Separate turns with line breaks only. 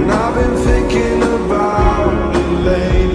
And I've been thinking about the lane